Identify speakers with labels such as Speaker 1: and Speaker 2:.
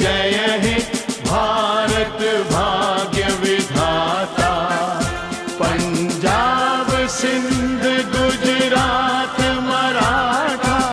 Speaker 1: जय हे भारत भाग्य विधाता। पंजाब सिंध